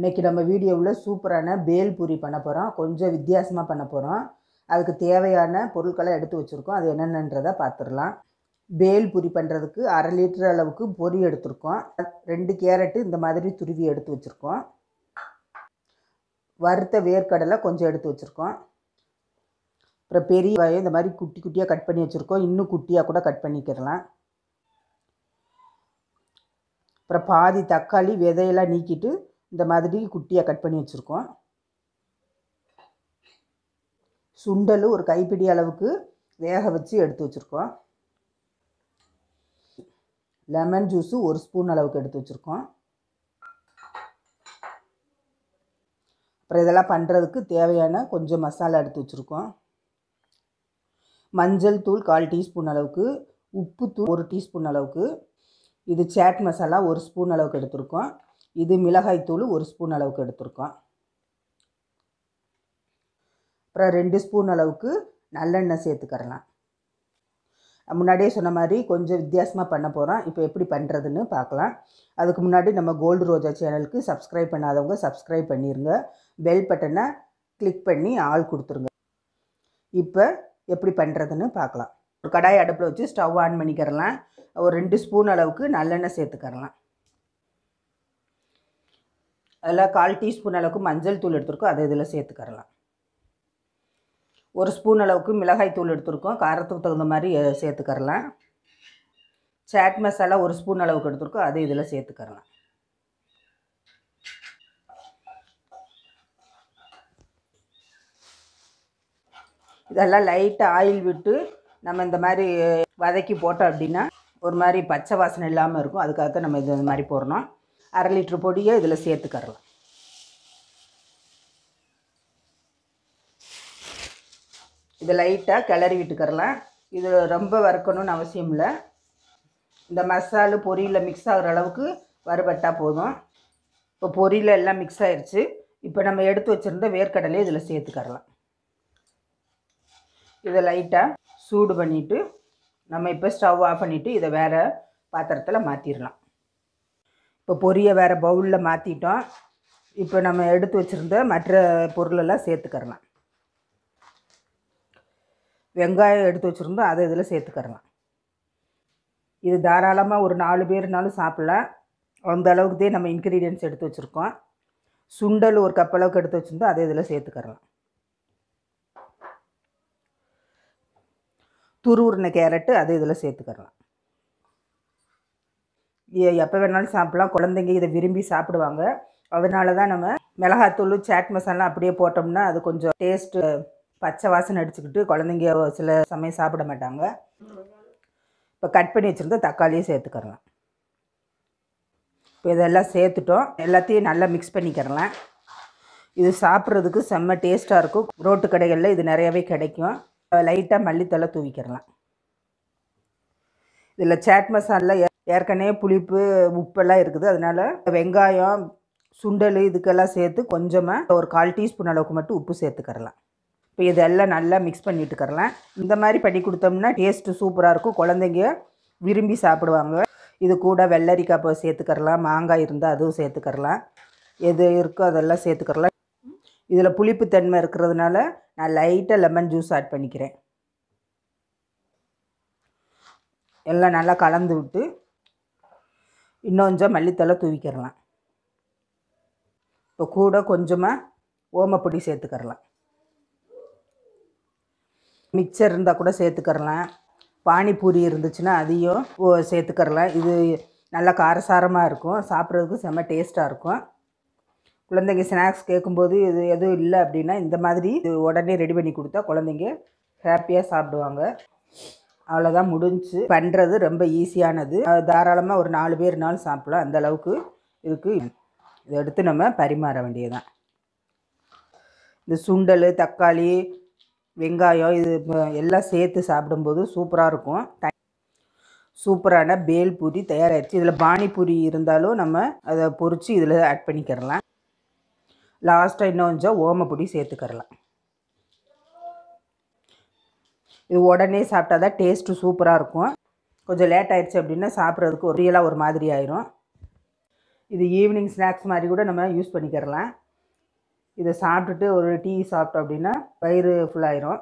இன்றைக்கி நம்ம வீடியோவில் சூப்பரான பேல் பூரி பண்ண போகிறோம் கொஞ்சம் வித்தியாசமாக பண்ண போகிறோம் அதுக்கு தேவையான பொருட்களை எடுத்து வச்சுருக்கோம். அது என்னென்னன்றதை பார்த்துடலாம் பேல் பூரி பண்ணுறதுக்கு அரை லிட்டர் அளவுக்கு பொரி எடுத்திருக்கோம். ரெண்டு கேரட்டு இந்த மாதிரி துருவி எடுத்து வச்சுருக்கோம். வறுத்த வேர்க்கடலை கொஞ்சம் எடுத்து வச்சுருக்கோம். அப்புறம் பெரிய வெங்காயம் இந்த மாதிரி குட்டி குட்டியாக கட் பண்ணி வச்சுருக்கோம். இன்னும் குட்டியாக கூட கட் பண்ணிக்கிறலாம் அப்புறம் பாதி தக்காளி விதையெல்லாம் நீக்கிட்டு இந்த மாதிரி குட்டியாக கட் பண்ணி வச்சுருக்கோம். சுண்டல் ஒரு கைப்பிடி அளவுக்கு வேக வச்சு எடுத்து வச்சுருக்கோம். லெமன் ஜூஸு ஒரு ஸ்பூன் அளவுக்கு எடுத்து வச்சுருக்கோம். அப்புறம் இதெல்லாம் பண்ணுறதுக்கு தேவையான கொஞ்சம் மசாலா எடுத்து வச்சுருக்கோம். மஞ்சள் தூள் கால் டீஸ்பூன் அளவுக்கு உப்பு தூள் ஒரு டீஸ்பூன் அளவுக்கு இது சாட் மசாலா ஒரு ஸ்பூன் அளவுக்கு எடுத்துருக்கோம். இது மிளகாய்த்தூள் ஒரு ஸ்பூன் அளவுக்கு எடுத்திருக்கோம். அப்புறம் ரெண்டு ஸ்பூன் அளவுக்கு நல்லெண்ணெய் சேர்த்துக்கறலாம். முன்னாடியே சொன்ன மாதிரி கொஞ்சம் வித்தியாசமாக பண்ண போகிறோம் இப்போ எப்படி பண்ணுறதுன்னு பார்க்கலாம். அதுக்கு முன்னாடி நம்ம கோல்டு ரோஜா சேனலுக்கு சப்ஸ்கிரைப் பண்ணாதவங்க சப்ஸ்கிரைப் பண்ணிடுங்க பெல் பட்டனை கிளிக் பண்ணி ஆள் கொடுத்துருங்க. இப்போ எப்படி பண்ணுறதுன்னு பார்க்கலாம். ஒரு கடாய் அடுப்பில் வச்சு ஸ்டவ் ஆன் பண்ணிக்கிறலாம். ஒரு ரெண்டு ஸ்பூன் அளவுக்கு நல்லெண்ணெய் சேர்த்துக்கறலாம். அதில் கால் டீஸ்பூன் அளவுக்கு மஞ்சள் தூள் எடுத்துருக்கோம். அதை இதில் சேர்த்துக்கரலாம் ஒரு ஸ்பூன் அளவுக்கு மிளகாய் தூள் எடுத்துருக்கோம். காரத்துக்கு தகுந்த மாதிரி சேர்த்துக்கரலாம் சாட் மசாலா ஒரு ஸ்பூன் அளவுக்கு எடுத்துருக்கோம். அதை இதில் சேர்த்துக்கரலாம் இதெல்லாம் லைட்டாக ஆயில் விட்டு நம்ம இந்த மாதிரி வதக்கி போட்டோம் அப்படின்னா ஒரு மாதிரி பச்சை வாசனை இல்லாமல் இருக்கும். அதுக்காக தான் நம்ம இது மாதிரி போடணும். அரை லிட்ரு பொடியை இதில் சேர்த்துக்கறலாம். இதை லைட்டாக கிளறி விட்டுக்கரலாம் இது ரொம்ப வறுக்கணும்னு அவசியம் இல்லை. இந்த மசாலு பொரியில் மிக்ஸ் ஆகிற அளவுக்கு வறுபட்டால் போதும். இப்போ பொரியில் எல்லாம் மிக்ஸ் ஆயிடுச்சு இப்போ நம்ம எடுத்து வச்சுருந்த வேர்க்கடலையை இதில் சேர்த்துக்கரலாம் இதை லைட்டாக சூடு பண்ணிவிட்டு நம்ம இப்போ ஸ்டவ் ஆஃப் பண்ணிவிட்டு இதை வேறு பாத்திரத்தில் மாற்றிடலாம் இப்போ பொரியை வேறு பவுலில் மாற்றிட்டோம் இப்போ நம்ம எடுத்து வச்சுருந்த மற்ற பொருளெல்லாம் சேர்த்துக்கறலாம். வெங்காயம் எடுத்து வச்சுருந்தோம் அதை இதில் சேர்த்துக்கறலாம். இது தாராளமாக ஒரு நாலு பேர்னாலும் சாப்பிட்லாம். அந்த அளவுக்குதே நம்ம இன்க்ரீடியன்ஸ் எடுத்து வச்சுருக்கோம். சுண்டல் ஒரு கப் அளவுக்கு எடுத்து வச்சுருந்தோம் அதை இதில் சேர்த்துக்கறலாம். துருவுருன கேரட்டு அதை இதில் சேர்த்துக்கறலாம். எப்போ வேணாலும் சாப்பிட்லாம். குழந்தைங்க இதை விரும்பி சாப்பிடுவாங்க. அதனால தான் நம்ம மிளகாத்தூள் சாட் மசாலா அப்படியே போட்டோம்னா அது கொஞ்சம் டேஸ்ட்டு பச்சை வாசனை அடிச்சுக்கிட்டு குழந்தைங்க சில சமயம் சாப்பிட மாட்டாங்க. இப்போ கட் பண்ணி வச்சுருந்த தக்காளியும் சேர்த்துக்கிறலாம் இப்போ இதெல்லாம் சேர்த்துட்டோம். எல்லாத்தையும் நல்லா மிக்ஸ் பண்ணிக்கிறலாம் இது சாப்பிட்றதுக்கு செம்ம டேஸ்ட்டாக இருக்கும். ரோட்டு கடைகளில் இது நிறையவே கிடைக்கும். லைட்டாக மல்லித்தலை தூவிக்கிறலாம் இதில் சாட் மசாலா ஏற்கனவே புளிப்பு உப்பெல்லாம் இருக்குது. அதனால் வெங்காயம் சுண்டல் இதுக்கெல்லாம் சேர்த்து கொஞ்சமாக ஒரு கால் டீஸ்பூன் அளவுக்கு மட்டும் உப்பு சேர்த்துக்கரலாம் இப்போ இதெல்லாம் நல்லா மிக்ஸ் பண்ணிட்டுக்கரலாம் இந்த மாதிரி பண்ணி கொடுத்தோம்னா டேஸ்ட்டு சூப்பராக இருக்கும். குழந்தைங்க விரும்பி சாப்பிடுவாங்க. இது கூட வெள்ளரிக்காய் இப்போ சேர்த்துக்கரலாம் மாங்காய் இருந்தால் அதுவும் சேர்த்துக்கரலாம் எது இருக்கோ அதெல்லாம் சேர்த்துக்கரலாம் இதில் புளிப்பு தன்மை இருக்கிறதுனால நான் லைட்டாக லெமன் ஜூஸ் ஆட் பண்ணிக்கிறேன். எல்லாம் நல்லா கலந்து விட்டு இன்னும் கொஞ்சம் மல்லித்தலை தூவிக்கிறலாம். இப்போ கூட கொஞ்சமாக ஓமப்பொடி சேர்த்துக்கறலாம். மிக்சர் இருந்தால் கூட சேர்த்துக்கறலாம். பானிபூரி இருந்துச்சுன்னா அதையும் சேர்த்துக்கறலாம். இது நல்லா காரசாரமாக இருக்கும். சாப்பிட்றதுக்கு செம்ம டேஸ்ட்டாக இருக்கும். குழந்தைங்க ஸ்நாக்ஸ் கேட்கும்போது இது எதுவும் இல்லை அப்படின்னா இந்த மாதிரி இது உடனே ரெடி பண்ணி கொடுத்தா குழந்தைங்க ஹாப்பியாக சாப்பிடுவாங்க. அவ்வளோதான் முடிஞ்சு. பண்ணுறது ரொம்ப ஈஸியானது தாராளமாக ஒரு நாலு பேர்னாலும் சாப்பிட்லாம். அந்த அளவுக்கு இருக்குது இதை எடுத்து நம்ம பரிமாற வேண்டியதுதான். இந்த சுண்டல் தக்காளி வெங்காயம் இது எல்லாம் சேர்த்து சாப்பிடும்போது சூப்பராக இருக்கும். சூப்பரான பேல் பூரி தயாராகிடுச்சு இதில் பானிபூரி இருந்தாலும் நம்ம அதை பொறிச்சு இதில் ஆட் பண்ணிக்கிறலாம். லாஸ்ட்டாக இன்னும் கொஞ்சம் ஓமப்பொடி சேர்த்துக்கிறலாம். இது உடனே சாப்பிட்டா தான் டேஸ்ட்டு சூப்பராக இருக்கும். கொஞ்சம் லேட் ஆயிடுச்சு அப்படின்னா சாப்பிட்றதுக்கு ஒரு ரியலாக ஒரு மாதிரி ஆயிரும். இது ஈவினிங் ஸ்நாக்ஸ் மாதிரி கூட நம்ம யூஸ் பண்ணிக்கிறலாம். இதை சாப்பிட்டுட்டு ஒரு டீ சாப்பிட்டோம் அப்படின்னா வயிறு ஃபுல்லாயிரும்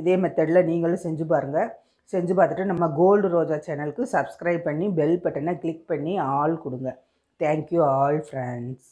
இதே மெத்தடில் நீங்களும் செஞ்சு பாருங்கள் செஞ்சு பார்த்துட்டு நம்ம கோல்டு ரோஜா சேனலுக்கு சப்ஸ்கிரைப் பண்ணி பெல் பட்டனை கிளிக் பண்ணி ஆல் கொடுங்க. Thank you all friends